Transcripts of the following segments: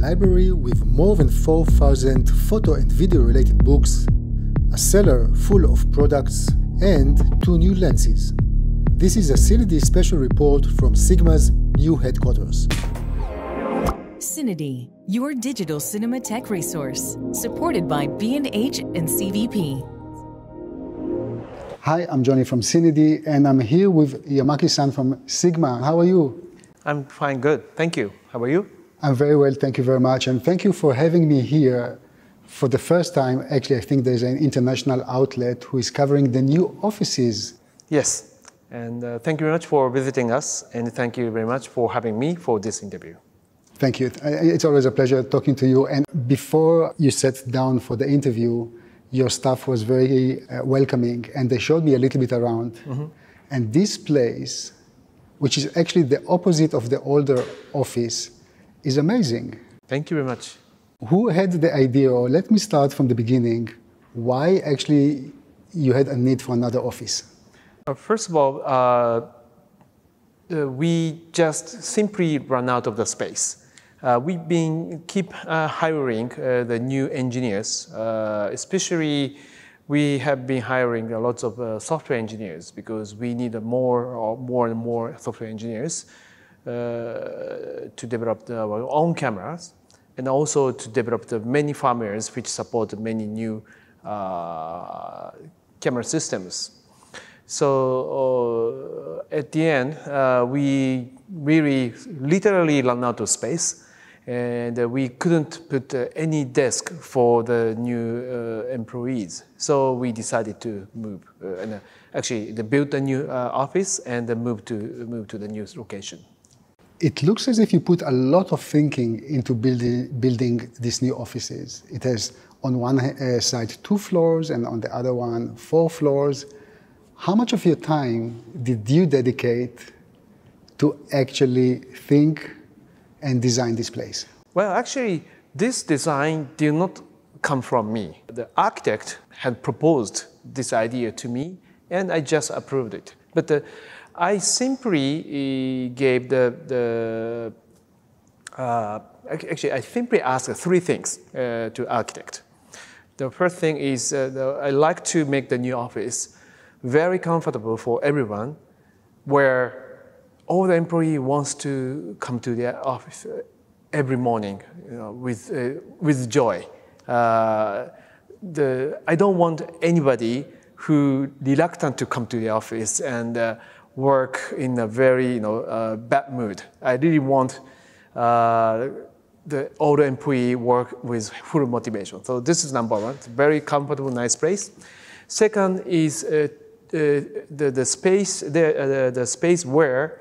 library with more than 4,000 photo and video related books, a cellar full of products, and two new lenses. This is a CineD special report from Sigma's new headquarters. CineD, your digital cinema tech resource, supported by B&H and CVP. Hi, I'm Johnnie from CineD, and I'm here with Yamaki-san from Sigma. How are you? I'm fine, good. Thank you. How are you? I'm very well, thank you very much. And thank you for having me here for the first time. Actually, I think there's an international outlet who is covering the new offices. Yes. And uh, thank you very much for visiting us. And thank you very much for having me for this interview. Thank you. It's always a pleasure talking to you. And before you sat down for the interview, your staff was very uh, welcoming and they showed me a little bit around. Mm-hmm. And this place which is actually the opposite of the older office, is amazing. Thank you very much. Who had the idea, or let me start from the beginning, why actually you had a need for another office? Uh, first of all, uh, uh, we just simply run out of the space. Uh, we've been keep uh, hiring uh, the new engineers, especially we have been hiring lots of uh, software engineers because we need more or more and more software engineers to develop the, our own cameras and also to develop the many firmwares which support many new uh, camera systems. So uh, at the end, uh, we really literally run out of space and uh, we couldn't put uh, any desk for the new uh, employees. So we decided to move and actually they built a new office and then move to move to the new location. It looks as if you put a lot of thinking into building building these new offices. It has on one uh, side two floors and on the other one four floors. How much of your time did you dedicate to actually think and design this place? Well, actually, this design did not come from me. The architect had proposed this idea to me, and I just approved it. But uh, I simply uh, gave the, the uh, actually, I simply asked three things uh, to architect. The first thing is uh, I like to make the new office very comfortable for everyone, where all the employee wants to come to their office every morning you know, with, with joy. Uh, the, I don't want anybody who reluctant to come to the office and uh, work in a very you know, uh, bad mood. I really want uh, the older employee work with full motivation. So this is number one. Very comfortable, nice place. Second is the, the space, the, the space where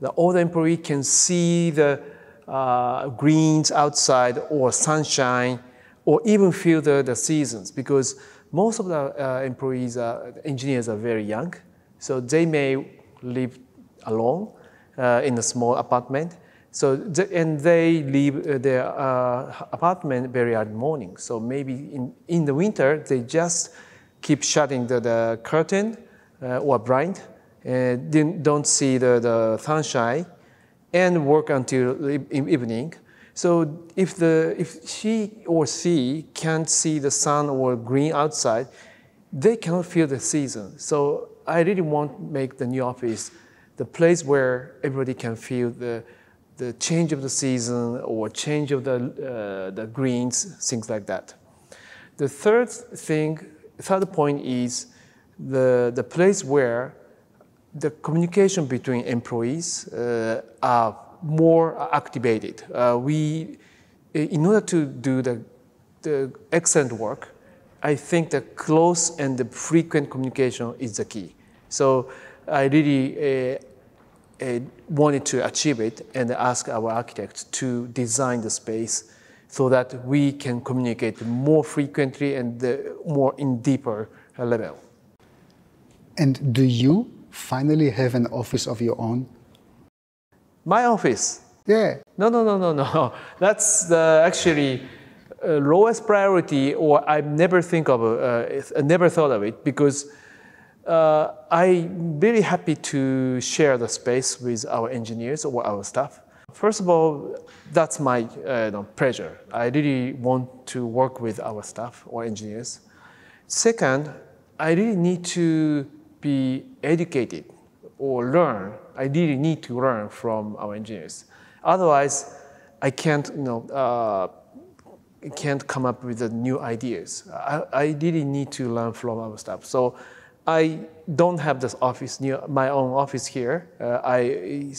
the older employee can see the uh, greens outside or sunshine or even feel the, the seasons because most of the uh, employees, are, engineers are very young. So they may live alone uh, in a small apartment. So, and they leave uh, their uh, apartment very early morning. So maybe in, in the winter, they just keep shutting the, the curtain or blind and don't see the, the sunshine and work until evening. So if, the, if she or she can't see the sun or green outside, they cannot feel the season. So I really want to make the new office the place where everybody can feel the, the change of the season or change of the, uh, the greens, things like that. The third thing, third point is the, the place where the communication between employees uh, are more activated. Uh, we, in order to do the, the excellent work, I think the close and the frequent communication is the key. So I really uh, uh, wanted to achieve it and ask our architects to design the space so that we can communicate more frequently and uh, more in deeper level. And do you finally have an office of your own? My office? Yeah. No, no, no, no, no. That's the actually uh, lowest priority, or I never think of, uh, I never thought of it because uh, I'm very happy to share the space with our engineers or our staff. First of all, that's my uh, pleasure. I really want to work with our staff or engineers. Second, I really need to be educated or learn. I really need to learn from our engineers. Otherwise, I can't, you know, uh, can't come up with the new ideas. I, I really need to learn from our staff. So I don't have this office near my own office here. Uh, I,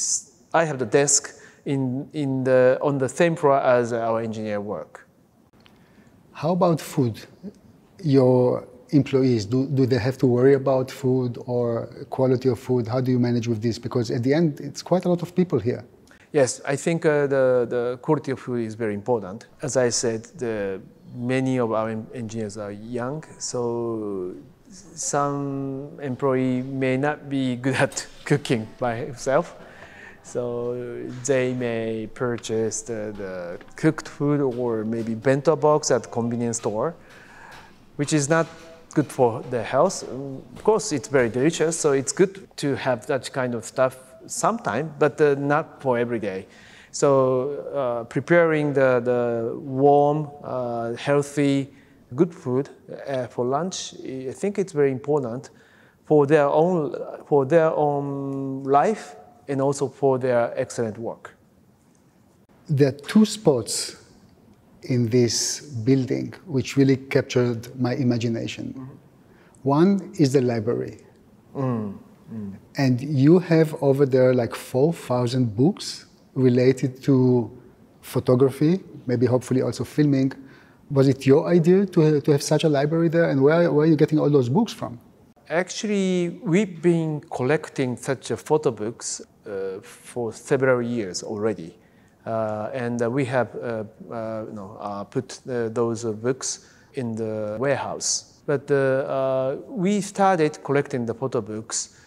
I have the desk in, in the, on the same floor as our engineer work. How about food? Your employees, do, do they have to worry about food or quality of food? How do you manage with this? Because at the end, it's quite a lot of people here. Yes, I think uh, the, the quality of food is very important. As I said, the, many of our engineers are young, so some employee may not be good at cooking by himself. So they may purchase the, the, cooked food or maybe bento box at convenience store, which is not good for the health. Of course, it's very delicious, so it's good to have that kind of stuff sometime, but uh, not for every day. So uh, preparing the, the warm, uh, healthy, good food uh, for lunch, I think it's very important for their own, for their own life and also for their excellent work. There are two spots in this building which really captured my imagination. Mm -hmm. One is the library. Mm. And you have over there like 4,000 books related to photography, maybe hopefully also filming. Was it your idea to, to have such a library there? And where, where are you getting all those books from? Actually, we've been collecting such photo books uh, for several years already. Uh, and uh, we have uh, uh, you know, uh, put those books in the warehouse. But we started collecting the photo books uh,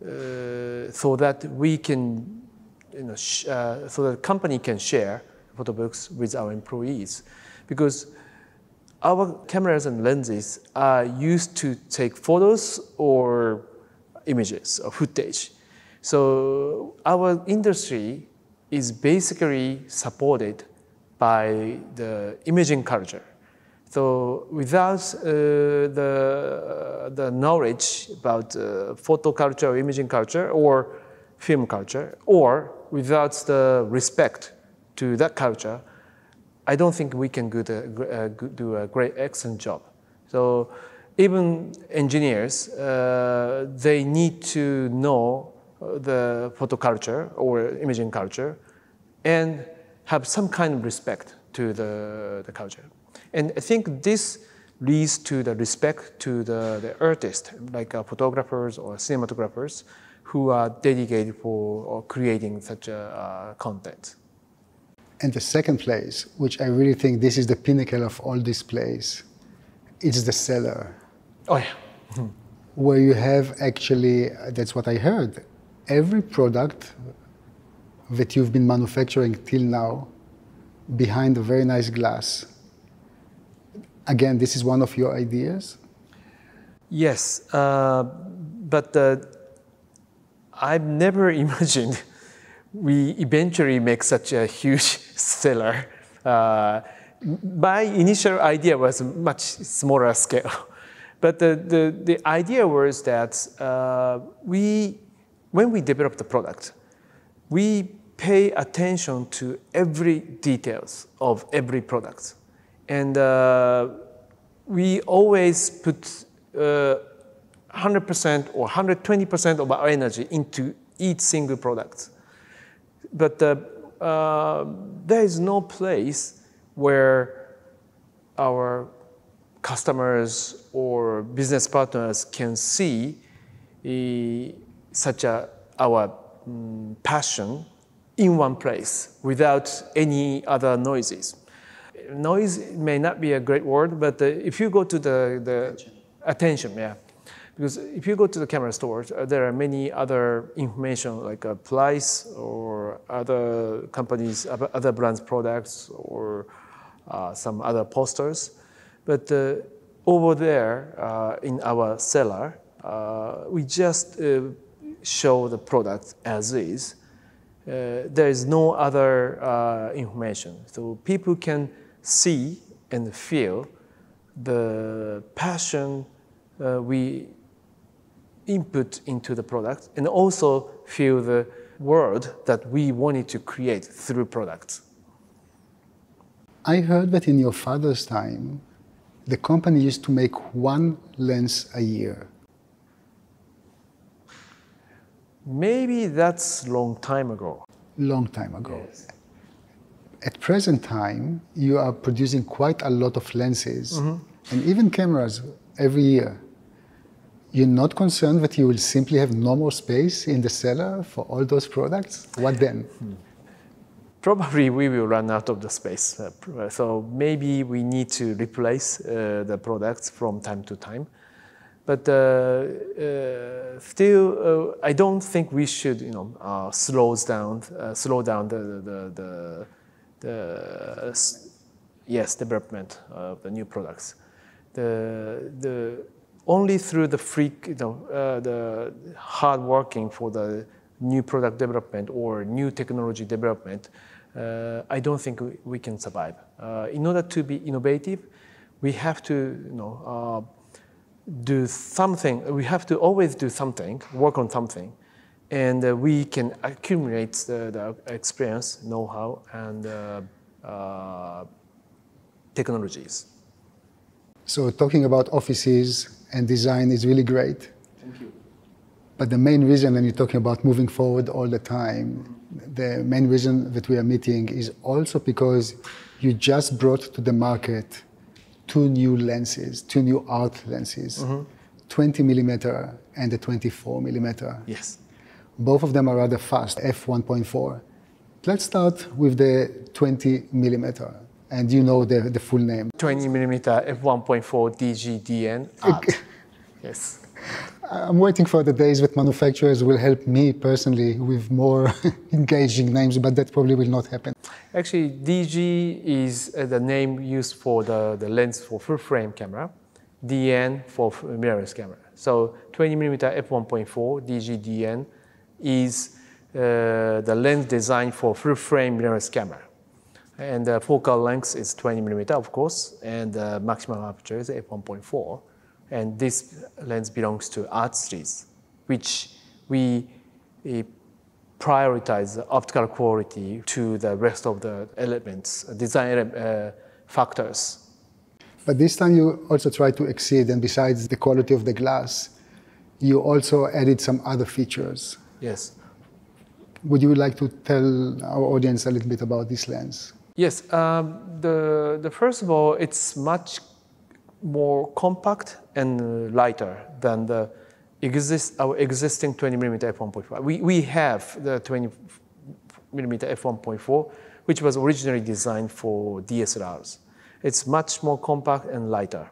so that we can, you know, uh, so that the company can share photo books with our employees. Because our cameras and lenses are used to take photos or images or footage. So our industry is basically supported by the imaging culture. So without uh, the, uh, the knowledge about uh, photo culture or imaging culture or film culture, or without the respect to that culture, I don't think we can do a, do a great, excellent job. So even engineers, uh, they need to know the photo culture or imaging culture and have some kind of respect to the, the culture. And I think this leads to the respect to the, the artists, like uh, photographers or cinematographers, who are dedicated for creating such a uh, content. And the second place, which I really think this is the pinnacle of all this place, it's the cellar. Oh yeah. Where you have actually, that's what I heard, every product that you've been manufacturing till now behind a very nice glass again, this is one of your ideas? Yes, uh, but uh, I've never imagined we eventually make such a huge cellar. Uh, my initial idea was much smaller scale. But the, the, the idea was that uh, we, when we develop the product, we pay attention to every details of every product. And uh, we always put uh, 100% or 120% of our energy into each single product. But uh, uh, there is no place where our customers or business partners can see uh, such a, our um, passion in one place without any other noises noise may not be a great word, but uh, if you go to the, the attention. attention. yeah. Because if you go to the camera stores, uh, there are many other information like a price or other companies, other brands' products or uh, some other posters. But uh, over there uh, in our cellar, uh, we just show the product as is uh, there is no other uh, information. So people can see and feel the passion uh, we input into the product and also feel the world that we wanted to create through products. I heard that in your father's time, the company used to make one lens a year. Maybe that's long time ago. Long time ago. Yes. At present time, you are producing quite a lot of lenses mm-hmm. and even cameras every year. You're not concerned that you will simply have no more space in the cellar for all those products? What then? Hmm. Probably we will run out of the space. Uh, so maybe we need to replace uh, the products from time to time. But uh, uh still, uh, I don't think we should, you know, uh, slow down, slow down the, the, the, the yes development of the new products. The the only through the free, you know, uh, the hard working for the new product development or new technology development, uh, I don't think we, we can survive. Uh, in order to be innovative, we have to, you know, uh, do something. We have to always do something, work on something, and uh, we can accumulate the, the experience, know-how, and uh, technologies. So talking about offices and design is really great. Thank you. But the main reason, and you're talking about moving forward all the time, the main reason that we are meeting is also because you just brought to the market two new lenses, two new art lenses, mm-hmm. 20 millimeter and the 24 millimeter. Yes. Both of them are rather fast, f1.4. Let's start with the 20 millimeter and you know the, the full name. 20 millimeter f1.4 DGDN art. yes. I'm waiting for the days that manufacturers will help me personally with more engaging names, but that probably will not happen. Actually, DG is uh, the name used for the, the lens for full frame camera, DN for mirrorless camera. So 20 millimeter f1.4 DG-DN is uh, the lens designed for full frame mirrorless camera. And the focal length is 20 millimeter, of course, and the maximum aperture is f1.4. And this lens belongs to art series, which we prioritize optical quality to the rest of the elements, design uh, factors. But this time you also try to exceed, and besides the quality of the glass, you also added some other features. Yes. Would you like to tell our audience a little bit about this lens? Yes, um, the, the first of all, it's much more compact and lighter than the exist, our existing 20 millimeter f1.5. We, we have the 20 millimeter f1.4, which was originally designed for DSLRs. It's much more compact and lighter.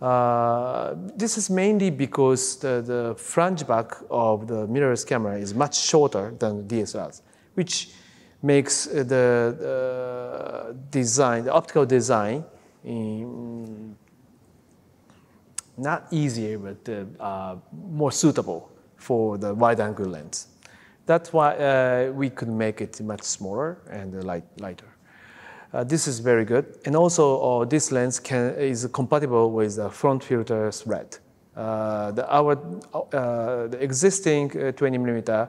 Uh, this is mainly because the, the flange back of the mirrorless camera is much shorter than DSLRs, which makes the, the design, the optical design, in, not easier, but uh, more suitable for the wide-angle lens. That's why uh, we could make it much smaller and light, lighter. Uh, this is very good. And also, uh, this lens can, is compatible with the front filter thread. Uh, the, our, uh, the existing 20 millimeter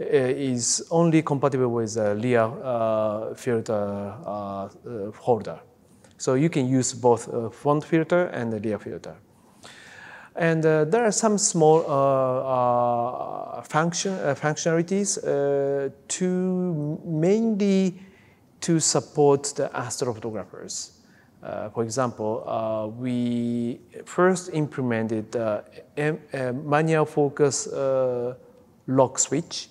uh, is only compatible with the rear uh, filter uh, holder. So you can use both front filter and the rear filter. And uh, there are some small uh, uh, function, functionalities to mainly to support the astrophotographers. Uh, for example, uh, we first implemented uh, a, a manual focus lock switch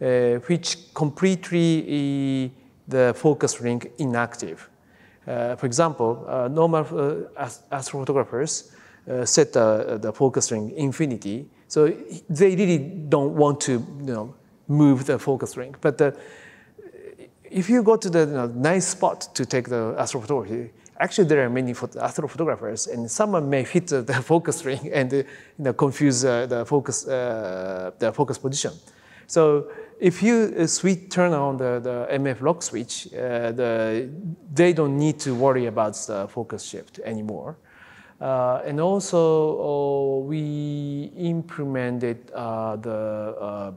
uh, which completely the focus ring inactive. Uh, for example, uh, normal astrophotographers set the focus ring infinity, so they really don't want to you know, move the focus ring. But if you go to the you know, nice spot to take the astrophotography, actually there are many astrophotographers, and someone may hit the, focus ring and you know, confuse uh, the focus uh, the focus position. So if you uh, switch, turn on the, the MF lock switch, uh, the, they don't need to worry about the focus shift anymore. Uh, and also, uh, we implemented uh, the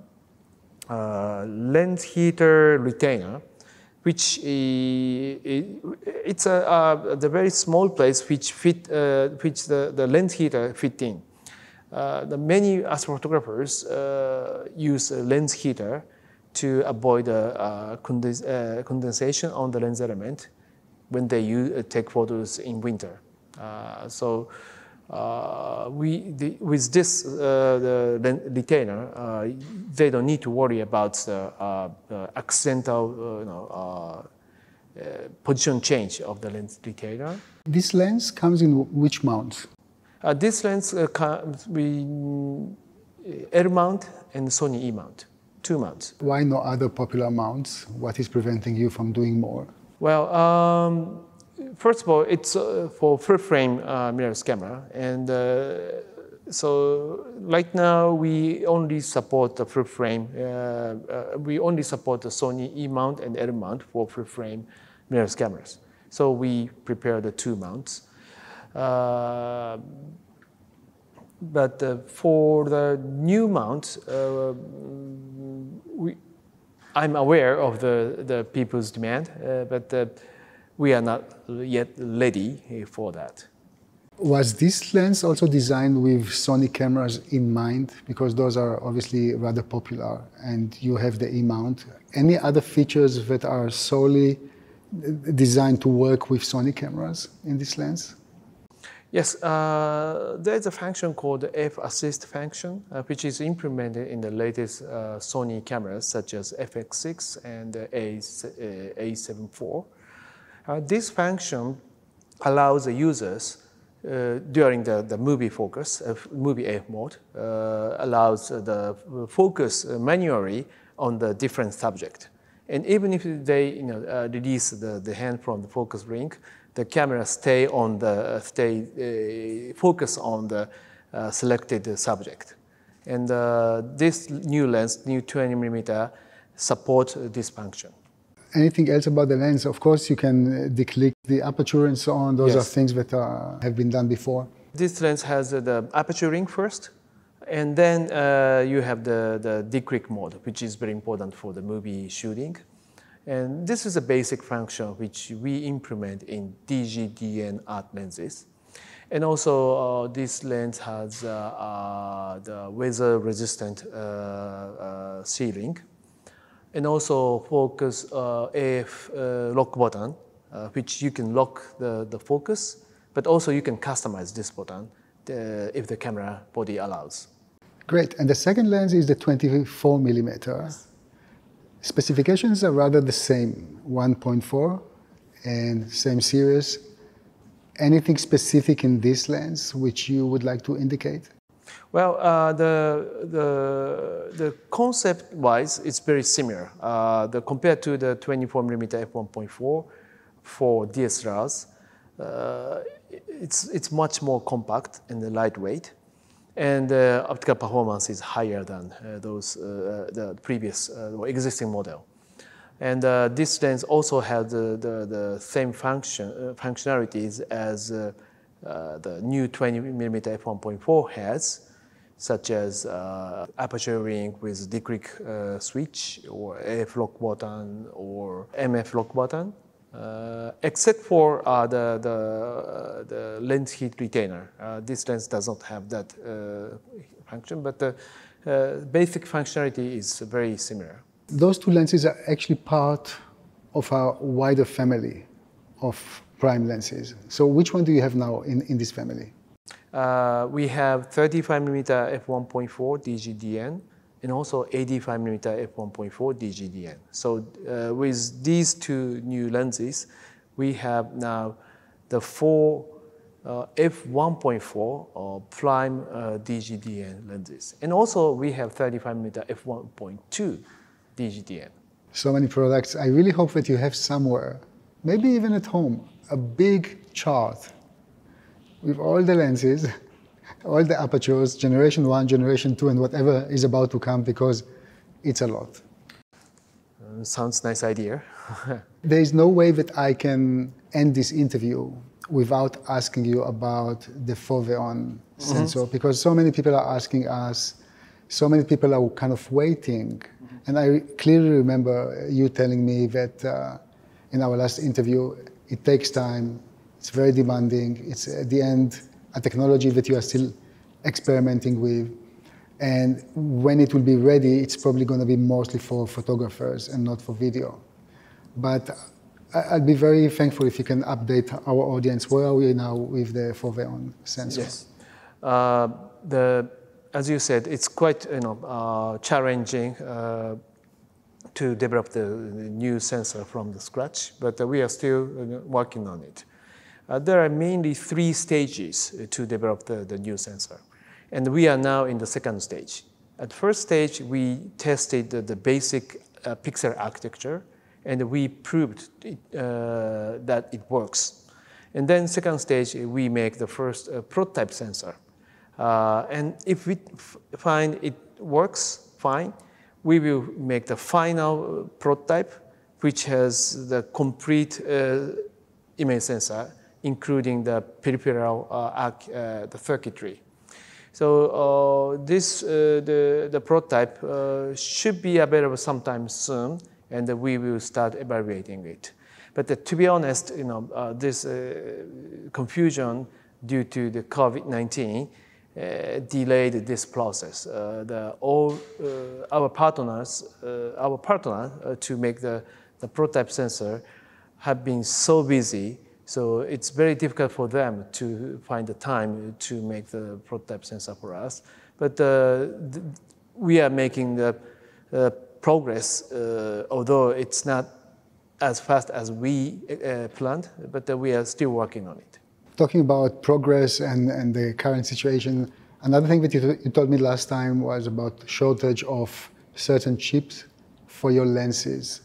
uh, lens heater retainer, which it's a, the very small place which fit, which the, the lens heater fit in. the many astrophotographers use a lens heater to avoid uh, condens uh, condensation on the lens element when they use, uh, take photos in winter. so Uh, we, the, with this uh, the retainer, uh, they don't need to worry about the, the accidental you know, position change of the lens retainer. This lens comes in which mount? Uh, this lens uh, comes with L mount and Sony E mount two mounts. Why no other popular mounts? What is preventing you from doing more? Well, um, first of all, it's uh, for full frame uh, mirrorless camera. And uh, so right now we only support the full frame. Uh, uh, we only support the Sony E mount and L mount for full frame mirrorless cameras. So we prepare the two mounts. Uh, but for the new mount, we, I'm aware of the, the people's demand, but we are not yet ready for that. Was this lens also designed with Sony cameras in mind? Because those are obviously rather popular and you have the E-mount. Any other features that are solely designed to work with Sony cameras in this lens? Yes, uh, there's a function called the F assist function, uh, which is implemented in the latest uh, Sony cameras such as FX6 and A, uh, A74. Uh, this function allows the users uh, during the, the movie focus, movie AF mode, allows the focus manually on the different subject. And even if they you know, release the, the hand from the focus ring, the camera stay on the stay uh, focus on the uh, selected subject. And uh, this new lens, new 20 millimeter, support this function. Anything else about the lens? Of course, you can declick the aperture and so on. Those yes. are things that uh, have been done before. This lens has the aperture ring first, and then uh, you have the, the declick mode, which is very important for the movie shooting. And this is a basic function which we implement in DGDN art lenses. And also, uh, this lens has uh, uh, the weather-resistant uh, uh, sealing. And also focus uh, AF uh, lock button, uh, which you can lock the, the focus, but also you can customize this button uh, if the camera body allows. Great. And the second lens is the 24 millimeter. Yes. Specifications are rather the same, 1.4 and same series. Anything specific in this lens which you would like to indicate? Well, uh, the, the, the concept-wise, it's very similar. Uh, the, compared to the 24 mm f1.4 for DSLRs, uh, it's, it's much more compact and lightweight and uh, optical performance is higher than uh, those uh, the previous or existing model. And this lens also has the, the, the same function functionalities as the new 20 mm f1.4 has, such as uh, aperture ring with declick uh, switch or AF lock button or MF lock button. Uh, except for uh, the, the, uh, the, lens heat retainer. Uh, this lens does not have that uh, function, but the uh, basic functionality is very similar. Those two lenses are actually part of our wider family of prime lenses. So which one do you have now in, in this family? we have 35mm f1.4 DGDN, and also 85mm f1.4 DGDN. So uh, with these two new lenses, we have now the four uh, f1.4 or prime uh, DGDN lenses. And also we have 35mm f1.2 DGDN. So many products. I really hope that you have somewhere, maybe even at home, a big chart with all the lenses all the apertures, generation one, generation two, and whatever is about to come because it's a lot. sounds nice idea. there is no way that I can end this interview without asking you about the Foveon mm-hmm. sensor because so many people are asking us, so many people are kind of waiting. Mm-hmm. And I clearly remember you telling me that uh, in our last interview, it takes time, it's very demanding, it's at the end a technology that you are still experimenting with. And when it will be ready, it's probably going to be mostly for photographers and not for video. But I'd be very thankful if you can update our audience. Where are we now with the Foveon sensor? Yes. Uh, the, as you said, it's quite you know, uh, challenging uh, to develop the, new sensor from the scratch, but we are still working on it. Uh, there are mainly three stages to develop the, the new sensor. And we are now in the second stage. At first stage, we tested the, the basic uh, pixel architecture, and we proved it, uh, that it works. And then second stage, we make the first uh, prototype sensor. Uh, and if we find it works fine, we will make the final prototype, which has the complete uh, image sensor, including the peripheral uh, the circuitry. So uh, this, uh, the, the prototype uh, should be available sometime soon, and we will start evaluating it. But to be honest, you know, uh, this uh, confusion due to the COVID-19 uh, delayed this process. the, all our partners, our partner to make the, the prototype sensor have been so busy so it's very difficult for them to find the time to make the prototype sensor for us. But uh, we are making the uh, progress, uh, although it's not as fast as we uh, planned, but uh, we are still working on it. Talking about progress and, and the current situation, another thing that you, you told me last time was about shortage of certain chips for your lenses.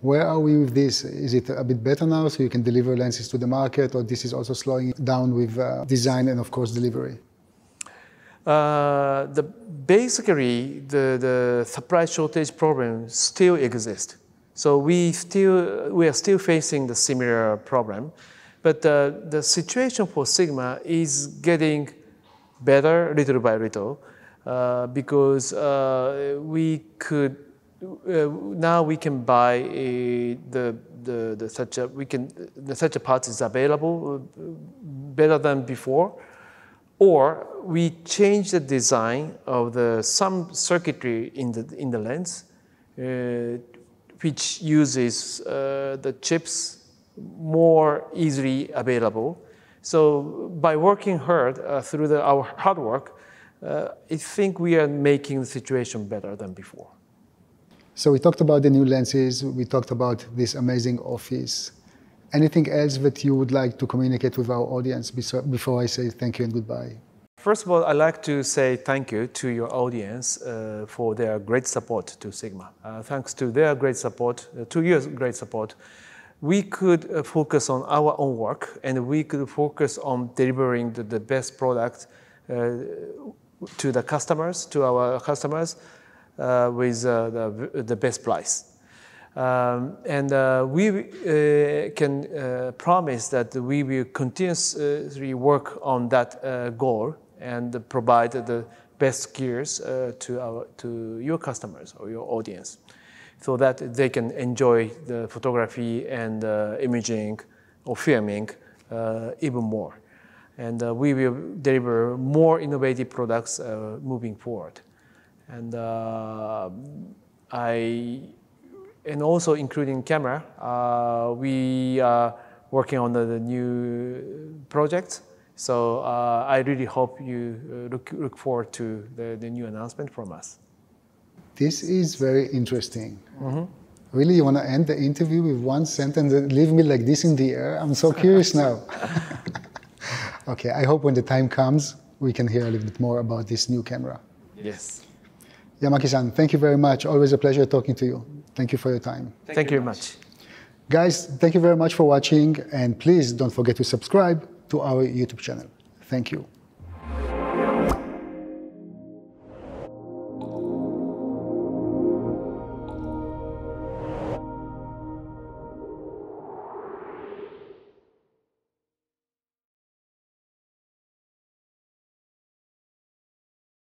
Where are we with this? Is it a bit better now so you can deliver lenses to the market, or this is also slowing down with uh, design and, of course, delivery? Uh, the, basically, the, the supply shortage problem still exists. So we, still, we are still facing the similar problem. But uh, the situation for Sigma is getting better little by little uh, because uh, we could uh, now we can buy the, the, the such a we can the such a parts is available uh, better than before, or we change the design of the some circuitry in the in the lens, uh, which uses the chips more easily available. So by working hard uh, through the, our hard work, uh, I think we are making the situation better than before. So we talked about the new lenses, we talked about this amazing office. Anything else that you would like to communicate with our audience before I say thank you and goodbye? First of all, I'd like to say thank you to your audience uh, for their great support to Sigma. Uh, thanks to their great support, uh, to your great support, we could uh, focus on our own work and we could focus on delivering the, the best product uh, to the customers, to our customers, uh, with uh, the, the best price. Um, and uh, we can promise that we will continuously work on that goal and provide the best gears to, our, to your customers or your audience so that they can enjoy the photography and uh, imaging or filming uh, even more. And uh, we will deliver more innovative products moving forward. And uh, I, and also including camera, uh, we are working on the, the new project. So uh, I really hope you uh, look, look forward to the, the new announcement from us. This is very interesting. Mm-hmm. Really, you want to end the interview with one sentence and leave me like this in the air? I'm so curious now. okay, I hope when the time comes, we can hear a little bit more about this new camera. Yes. Yamaki-san, thank you very much. Always a pleasure talking to you. Thank you for your time. Thank, thank you very much. Guys, thank you very much for watching and please don't forget to subscribe to our YouTube channel. Thank you.